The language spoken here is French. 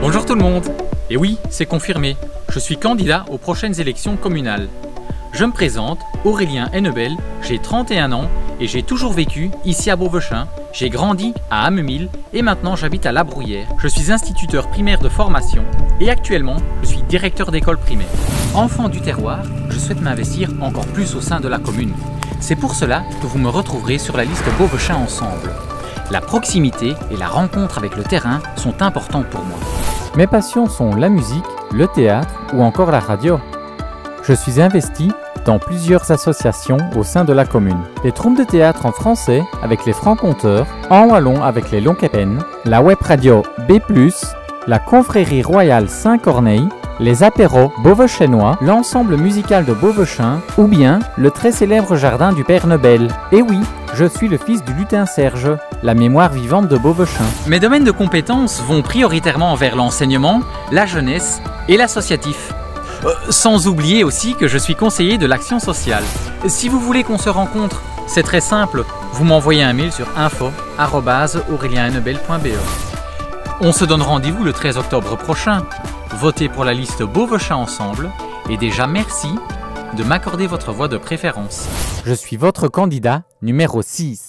Bonjour tout le monde Et oui, c'est confirmé, je suis candidat aux prochaines élections communales. Je me présente, Aurélien Hennebel, j'ai 31 ans et j'ai toujours vécu ici à Beauvechin. J'ai grandi à Amemil et maintenant j'habite à La Brouillère. Je suis instituteur primaire de formation et actuellement je suis directeur d'école primaire. Enfant du terroir, je souhaite m'investir encore plus au sein de la commune. C'est pour cela que vous me retrouverez sur la liste Beauvechin Ensemble. La proximité et la rencontre avec le terrain sont importantes pour moi. Mes passions sont la musique, le théâtre ou encore la radio. Je suis investi dans plusieurs associations au sein de la commune. Les troupes de théâtre en français avec les francs-conteurs, en wallon avec les Lonquepen, la web radio B+, la confrérie royale Saint-Corneille, les apéros beauvechenois, l'ensemble musical de Beauvechin ou bien le très célèbre jardin du Père Nobel. Et oui, je suis le fils du lutin Serge, la mémoire vivante de Beauvechin. Mes domaines de compétences vont prioritairement vers l'enseignement, la jeunesse et l'associatif. Euh, sans oublier aussi que je suis conseiller de l'action sociale. Si vous voulez qu'on se rencontre, c'est très simple, vous m'envoyez un mail sur info.aurelienhennebel.be. On se donne rendez-vous le 13 octobre prochain. Votez pour la liste Beauvechin ensemble et déjà merci de m'accorder votre voix de préférence. Je suis votre candidat numéro 6.